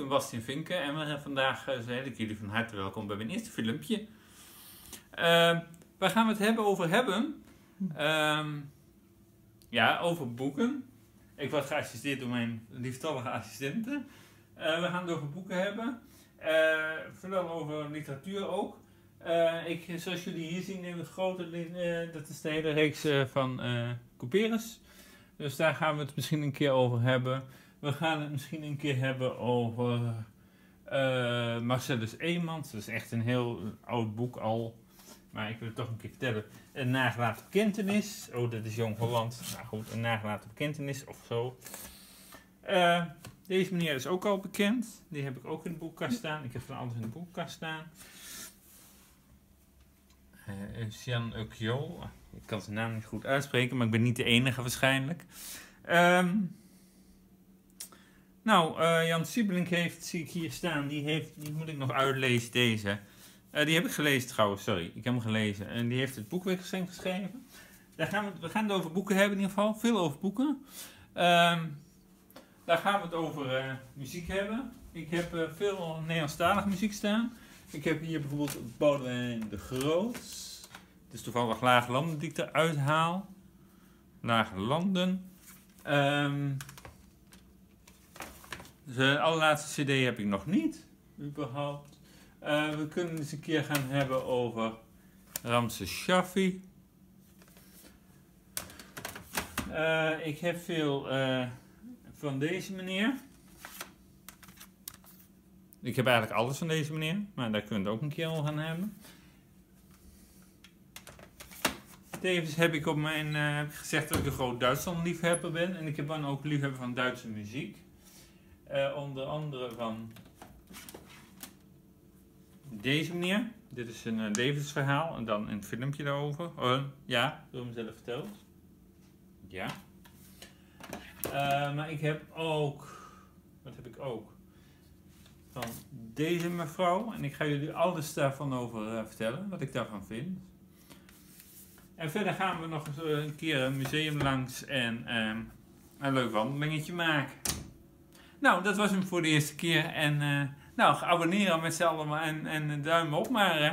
ben Bastien Vinken en we, vandaag uh, zeg ik jullie van harte welkom bij mijn eerste filmpje. Uh, waar gaan we het hebben over hebben? Um, ja, over boeken. Ik word geassisteerd door mijn lieftallige assistenten. Uh, we gaan het over boeken hebben. vooral over literatuur ook. ik, zoals jullie hier zien in het grote, dat is de hele reeks van Couperus. Dus daar gaan we het misschien een keer over hebben. We gaan het misschien een keer hebben over uh, Marcellus Eemans. Dat is echt een heel oud boek al. Maar ik wil het toch een keer vertellen. Een nagelaten bekentenis. Oh, dat is Jong Holland. Nou goed, een nagelaten bekentenis of zo. Uh, deze meneer is ook al bekend. Die heb ik ook in de boekkast staan. Ik heb van alles in de boekkast staan. Uh, Jean. Ik kan zijn naam niet goed uitspreken, maar ik ben niet de enige waarschijnlijk. Um, nou, uh, Jan Siebelink heeft, zie ik hier staan, die, heeft, moet ik nog uitlezen, deze. Uh, die heb ik gelezen trouwens, sorry, ik heb hem gelezen. En die heeft het boek weer geschreven. Daar gaan we, we gaan het over boeken hebben in ieder geval, veel over boeken. Um, daar gaan we het over uh, muziek hebben. Ik heb veel Nederlandstalige muziek staan. Ik heb hier bijvoorbeeld Boudewijn de Groot. Het is toevallig Lage Landen die ik eruit haal. Lage Landen. Um, de allerlaatste CD heb ik nog niet, überhaupt. Uh, we kunnen eens een keer gaan hebben over Ramses Shaffi. Uh, ik heb veel uh, van deze meneer. Ik heb eigenlijk alles van deze meneer, maar daar we het ook een keer over gaan hebben. Tevens heb ik op mijn uh, gezegd dat ik een groot Duitsland liefhebber ben. En ik heb dan ook liefhebber van Duitse muziek. Uh, onder andere van deze meneer. Dit is een uh, levensverhaal en dan een filmpje daarover. Uh, ja, door mezelf verteld. Ja. maar ik heb ook. Wat heb ik ook? Van deze mevrouw. En ik ga jullie alles daarvan over vertellen. Wat ik daarvan vind. En verder gaan we nog een keer een museum langs en ehm, een leuk wandelingetje maken. Nou, dat was hem voor de eerste keer. En uh, nou, abonneren met z'n allen en, en duim op maar. Hè.